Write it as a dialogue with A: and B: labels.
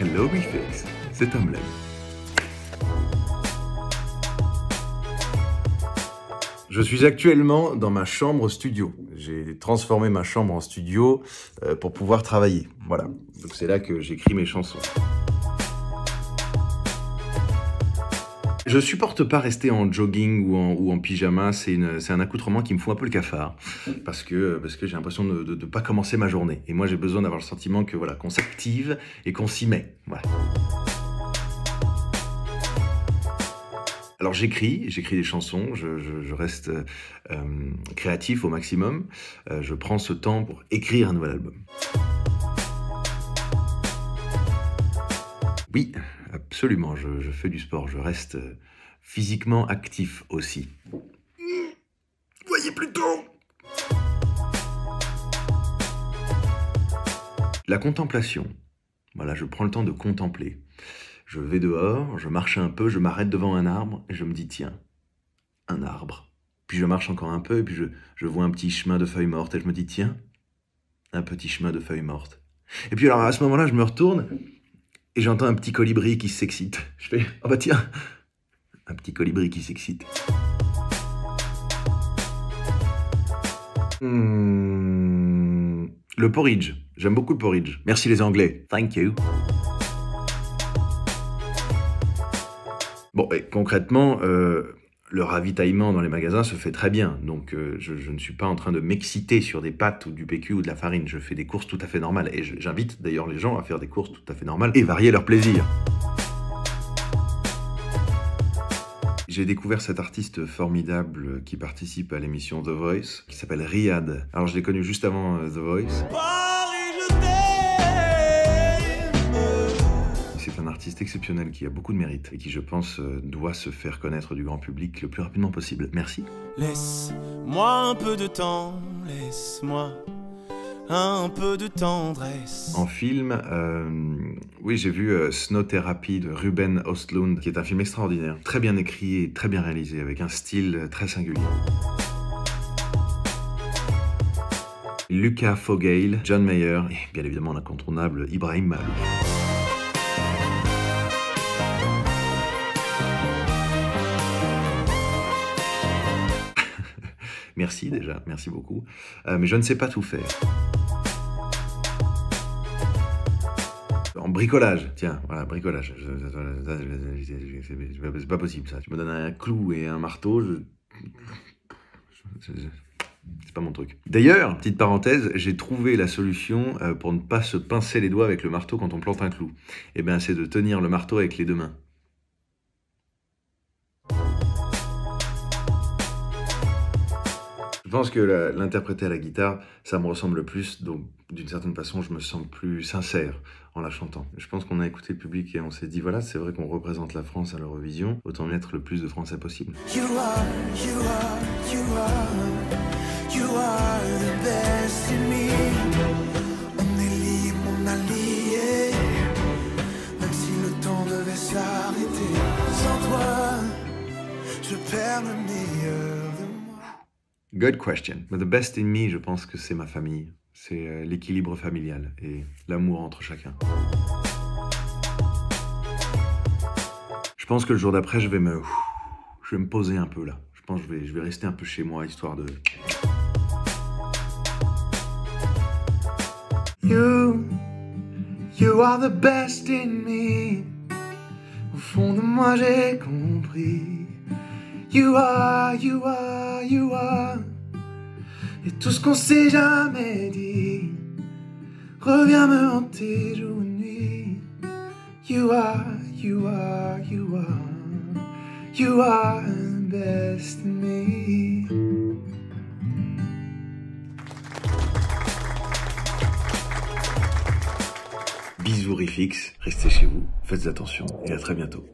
A: Hello Refix, c'est Tom. Je suis actuellement dans ma chambre studio. J'ai transformé ma chambre en studio euh, pour pouvoir travailler. Voilà. Donc c'est là que j'écris mes chansons. Je supporte pas rester en jogging ou en, pyjama, c'est un accoutrement qui me fout un peu le cafard, parce que, j'ai l'impression de ne pas commencer ma journée. Et moi j'ai besoin d'avoir le sentiment que voilà qu'on s'active et qu'on s'y met. Alors j'écris, j'écris des chansons, je, je, reste euh, créatif au maximum, euh, je prends ce temps pour écrire un nouvel album. Oui, absolument, je, fais du sport, je reste euh, physiquement actif aussi. Voyez plutôt La contemplation. Voilà, je prends le temps de contempler. Je vais dehors, je marche un peu, je m'arrête devant un arbre et je me dis tiens, un arbre. Puis je marche encore un peu et puis je, je vois un petit chemin de feuilles mortes et je me dis tiens, un petit chemin de feuilles mortes. Et puis alors à ce moment-là, je me retourne et j'entends un petit colibri qui s'excite. Je fais, oh bah tiens, un petit colibri qui s'excite. Hmm, le porridge. J'aime beaucoup le porridge. Merci les Anglais. Thank you. Bon, et concrètement, euh, le ravitaillement dans les magasins se fait très bien. Donc, euh, je, ne suis pas en train de m'exciter sur des pâtes ou du PQ ou de la farine. Je fais des courses tout à fait normales. Et j'invite d'ailleurs les gens à faire des courses tout à fait normales et varier leur plaisir. J'ai découvert cet artiste formidable qui participe à l'émission The Voice, qui s'appelle Riyad. Alors, je l'ai connu juste avant euh, The Voice. Artiste exceptionnel qui a beaucoup de mérite et qui, je pense, euh, doit se faire connaître du grand public le plus rapidement possible. Merci.
B: Laisse-moi un peu de temps, laisse-moi un peu de tendresse.
A: En film, euh, oui, j'ai vu euh, Snow Therapy de Ruben Ostlund, qui est un film extraordinaire, très bien écrit et très bien réalisé, avec un style très singulier. Lucas Fogale, John Mayer et bien évidemment l'incontournable Ibrahim Malouf. Merci déjà, merci beaucoup. Euh, mais je ne sais pas tout faire. En bricolage, tiens, voilà, bricolage. C'est pas possible ça. Tu me donnes un clou et un marteau, je... C'est pas mon truc. D'ailleurs, petite parenthèse, j'ai trouvé la solution euh, pour ne pas se pincer les doigts avec le marteau quand on plante un clou. Eh bien, c'est de tenir le marteau avec les deux mains. Pense que l'interpréter à la guitare, ça me ressemble le plus, donc d'une certaine façon, je me sens plus sincère en la chantant. Je pense qu'on a écouté le public et on s'est dit, voilà, c'est vrai qu'on représente la France à l'Eurovision, autant mettre le plus de Français possible. Sans toi, je perds le meilleur. Good question. But the best in me, je pense que c'est ma famille. C'est euh, l'équilibre familial et l'amour entre chacun. Je pense que le jour d'après, je vais me... Je vais me poser un peu là. Je pense que je vais, je vais rester un peu chez moi, histoire de... You, you are the best in me. Au fond de moi, j'ai compris. You are, you are, you are. Et tout ce qu'on s'est jamais dit revient me hanter jour et nuit. You are, you are, you are. You are the best me. Bisous Rifix, restez chez vous, faites attention et à très bientôt.